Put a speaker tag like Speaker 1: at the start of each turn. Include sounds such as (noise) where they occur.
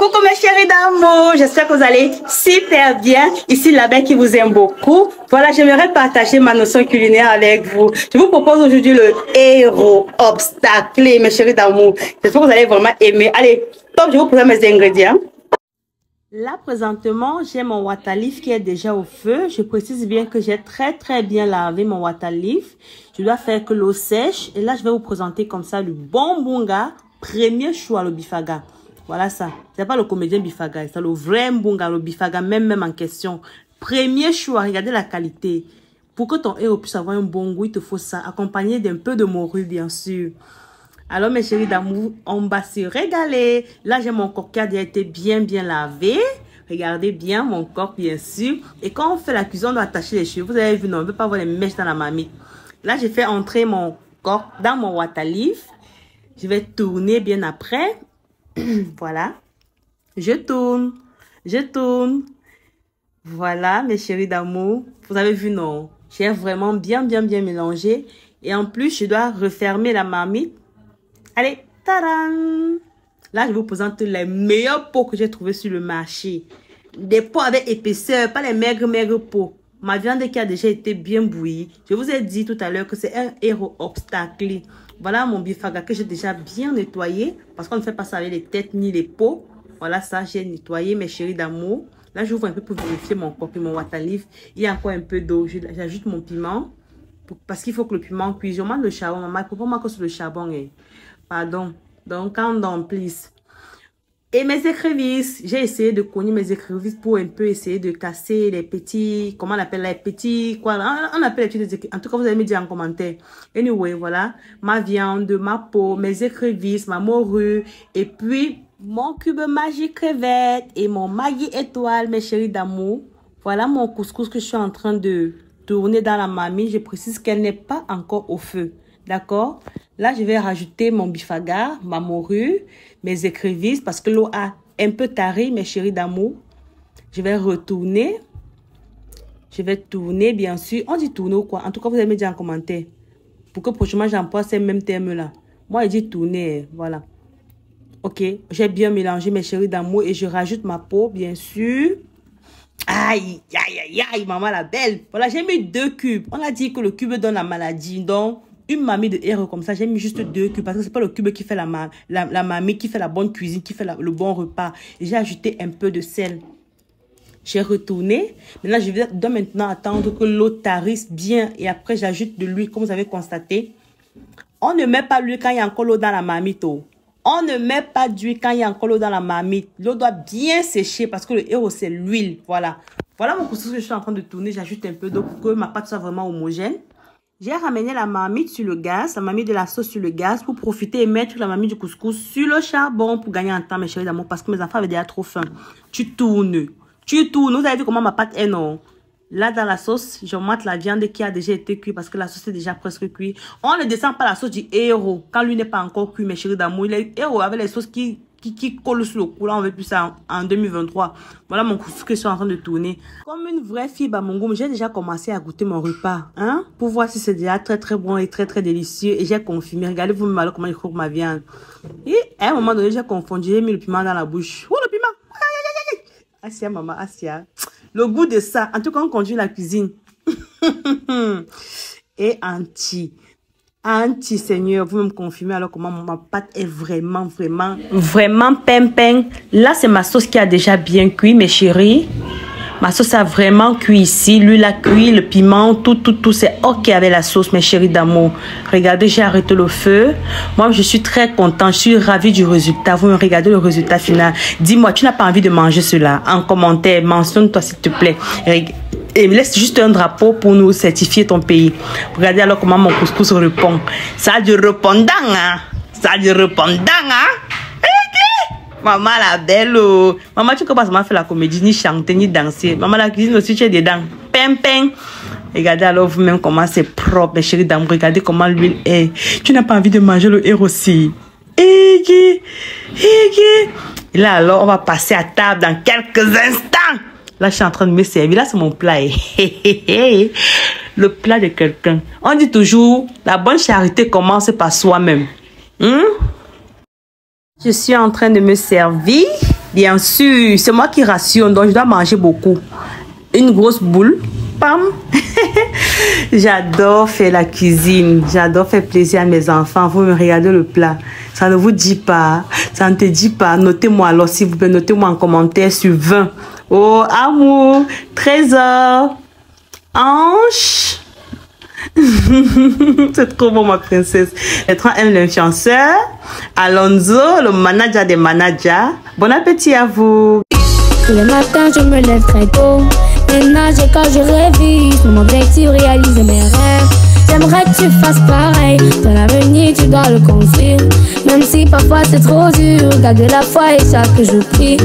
Speaker 1: Coucou mes chéris d'amour, j'espère que vous allez super bien. Ici la belle qui vous aime beaucoup. Voilà, j'aimerais partager ma notion culinaire avec vous. Je vous propose aujourd'hui le héros obstacle, mes chéris d'amour. J'espère que vous allez vraiment aimer. Allez, top, je vous présente mes ingrédients. Là, présentement, j'ai mon water qui est déjà au feu. Je précise bien que j'ai très, très bien lavé mon water. Je dois faire que l'eau sèche. Et là, je vais vous présenter comme ça le bon bunga. Premier choix, le bifaga. Voilà ça. C'est pas le comédien Bifaga, c'est le vrai Mbunga, le Bifaga, même, même en question. Premier choix, regardez la qualité. Pour que ton héros puisse avoir un bon goût, il te faut ça, accompagné d'un peu de morue, bien sûr. Alors, mes chéris d'amour, on va se régaler. Là, j'ai mon coq qui a été bien, bien lavé. Regardez bien mon coq, bien sûr. Et quand on fait la cuisson, on doit attacher les cheveux. Vous avez vu, non, on ne veut pas avoir les mèches dans la mamie. Là, j'ai fait entrer mon coq dans mon water leaf. Je vais tourner bien après. (clears throat) voilà. Je tourne. Je tourne. Voilà, mes chéris d'amour. Vous avez vu, non? J'ai vraiment bien, bien, bien mélangé. Et en plus, je dois refermer la marmite. Allez, tadam! Là, je vous présente les meilleurs pots que j'ai trouvés sur le marché. Des pots avec épaisseur, pas les maigres, maigres pots. Ma viande qui a déjà été bien bouillie. Je vous ai dit tout à l'heure que c'est un héros obstacle. Voilà mon bifaga que j'ai déjà bien nettoyé. Parce qu'on ne fait pas ça avec les têtes ni les peaux. Voilà ça, j'ai nettoyé mes chéris d'amour. Là, j'ouvre un peu pour vérifier mon corps mon water leaf. Il y a encore un peu d'eau. J'ajoute mon piment. parce qu'il faut que le piment cuise. Je le charbon. Maman, faut pas que sur le charbon. Eh. Pardon. Donc, quand on please. Et mes écrevisses, j'ai essayé de cogner mes écrevisses pour un peu essayer de casser les petits, comment on appelle les petits, quoi, on, appelle les petits, en tout cas vous allez me dire en commentaire. Anyway, voilà, ma viande, ma peau, mes écrevisses, ma morue, et puis mon cube magique crevette et mon Maggi étoile, mes chéris d'amour. Voilà mon couscous que je suis en train de tourner dans la mamie. Je précise qu'elle n'est pas encore au feu. D'accord Là, je vais rajouter mon bifaga, ma morue, mes écrevisses parce que l'eau a un peu taré, mes chéris d'amour. Je vais retourner. Je vais tourner, bien sûr. On dit tourner ou quoi? En tout cas, vous allez me dire en commentaire. Pour que prochainement, j'emploie ces mêmes termes-là. Moi, je dis tourner, voilà. Ok, j'ai bien mélangé mes chéris d'amour et je rajoute ma peau, bien sûr. Aïe, aïe, aïe, aïe, maman la belle. Voilà, j'ai mis deux cubes. On a dit que le cube donne la maladie. Donc, une mamie de héros comme ça, j'ai mis juste deux cubes parce que c'est pas le cube qui fait la, la, la, mamie, qui fait la bonne cuisine, qui fait le bon repas. J'ai ajouté un peu de sel. J'ai retourné. Maintenant, je vais, dois maintenant attendre que l'eau tarisse bien et après j'ajoute de l'huile comme vous avez constaté. On ne met pas l'huile quand il y a encore l'eau dans la marmite. On ne met pas d'huile quand il y a encore l'eau dans la marmite. L'eau doit bien sécher parce que le héros, c'est l'huile. Voilà. Voilà mon couscous que je suis en train de tourner. J'ajoute un peu d'eau pour que ma pâte soit vraiment homogène. J'ai ramené la marmite sur le gaz, la marmite de la sauce sur le gaz pour profiter et mettre la marmite du couscous sur le charbon pour gagner un temps, mes chéris d'amour, parce que mes enfants avaient déjà trop faim. Tu tournes, tu tournes. Vous avez vu comment ma pâte est, non? Là, dans la sauce, je mets la viande qui a déjà été cuite parce que la sauce est déjà presque cuite. On ne descend pas la sauce du héros quand lui n'est pas encore cuit, mes chéris d'amour. Il est héros avec les sauces qui qui, qui colle sur le cou. Là, on veut plus ça en, 2023. Voilà mon couscous que je suis en train de tourner. Comme une vraie fille, bah, mon goût, j'ai déjà commencé à goûter mon repas, hein, pour voir si c'est déjà très, très bon et très, très délicieux. Et j'ai confirmé. Regardez-vous même comment je coupe ma viande. Et à un moment donné, j'ai confondu, j'ai mis le piment dans la bouche. Oh, le piment! Asia, maman, Asia. Le goût de ça. En tout cas, on conduit la cuisine. (laughs) et anti anti-seigneur, vous me confirmez alors comment ma pâte est vraiment, vraiment, vraiment pimpin. Là, c'est ma sauce qui a déjà bien cuit, mes chéris. Ma sauce a vraiment cuit ici. L'huile a cuit, le piment, tout, tout, tout. C'est OK avec la sauce, mes chéris d'amour. Regardez, j'ai arrêté le feu. Moi, je suis très content. Je suis ravie du résultat. Vous me regardez le résultat final. Dis-moi, tu n'as pas envie de manger cela? En commentaire, mentionne-toi s'il te plaît et laisse juste un drapeau pour nous certifier ton pays. Regardez alors comment mon couscous répond. Ça a du répondant, hein. Ça a du répondant, hein. Maman la belle, oh. Maman, tu commences à faire la comédie, ni chanter, ni danser. Maman, la cuisine aussi, tu es dedans. Pim, pim. Regardez alors vous-même comment c'est propre, mes chéris d'amour. Regardez comment l'huile est. Tu n'as pas envie de manger le héros aussi. Et là, alors, on va passer à table dans quelques instants. Là, je suis en train de me servir. Là, c'est mon plat. Le plat de quelqu'un. On dit toujours, la bonne charité commence par soi-même. Hmm? Je suis en train de me servir. Bien sûr, c'est moi qui rationne, donc je dois manger beaucoup. Une grosse boule. Pam. (laughs) J'adore faire la cuisine. J'adore faire plaisir à mes enfants. Vous me regardez le plat. Ça ne vous dit pas. Ça ne te dit pas. Notez-moi alors, s'il vous plaît, notez-moi en commentaire sur 20. Oh, amour, trésor, ange. (laughs) C'est trop bon, ma princesse. Les trois aiment l'influenceur. Alonso, le manager des managers. Bon appétit à vous.
Speaker 2: Tous les matins, je me lève très tôt. Ménager quand je révise. Mon objectif, réaliser mes rêves. J'aimerais que tu fasses pareil. Dans l'avenir, tu dois le construire. Même si parfois c'est trop dur. Garde la foi et chaque jour prie.